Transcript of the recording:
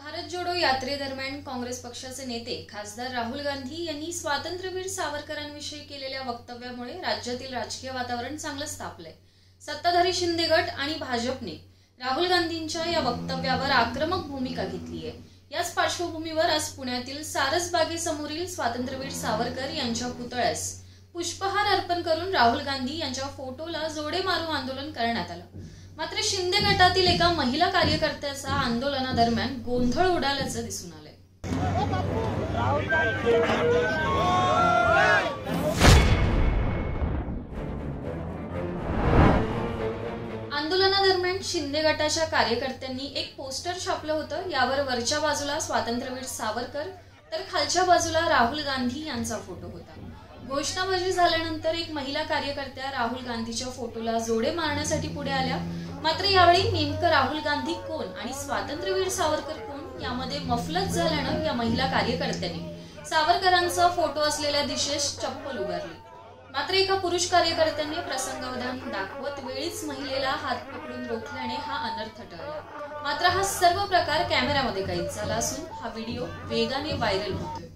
भारत जोडो यात्रेदरम्यान काँग्रेस पक्षाचे नेते खासदार राहुल गांधी यांनी स्वातंत्र्यवीर सावरकरांविषयी केलेल्या वक्तव्यामुळे राज्यातील राजकीय वातावरण चांगलंच तापलंय सत्ताधारी शिंदे गट आणि भाजपने राहुल गांधींच्या या वक्तव्यावर आक्रमक भूमिका घेतली आहे याच पार्श्वभूमीवर आज पुण्यातील सारसबागेसमोरील स्वातंत्र्यवीर सावरकर यांच्या पुतळ्यास पुष्पहार अर्पण करून राहुल गांधी यांच्या फोटोला जोडे मारू आंदोलन करण्यात आलं. मात्र शिंदे गटातील एका महिला कार्यकर्त्याचा आंदोलनादरम्यान गोंधळ उडाल्याचं दिसून आलंय. आंदोलनादरम्यान शिंदे गटाच्या कार्यकर्त्यांनी एक पोस्टर छापलं होतं. यावर वरच्या बाजूला स्वातंत्र्यवीर सावरकर तर खालच्या बाजूला राहुल गांधी यांचा फोटो होता. घोषणाबाजी झाल्यानंतर एक महिला कार्यकर्त्या राहुल गांधीच्या फोटोला जोडे मारण्यासाठी पुढे आल्या. मात्र यावेळी नेमकं राहुल गांधी कोण आणि स्वातंत्र्यवीर सावरकर कोण यामध्ये मफलत झाल्यानं या महिला कार्यकर्त्यांनी सावरकरांचा फोटो असलेल्या दिशेस चप्पल उगारली मात्र एका पुरुष कार्यकर्त्याने प्रसंगावधान दाखवत वेळीच महिलेला हात पकडून रोखल्याने हा अनर्थ ठरला मात्र हा सर्व प्रकार कॅमेऱ्यामध्ये कैद झाला असून हा व्हिडिओ वेगाने व्हायरल होतोय.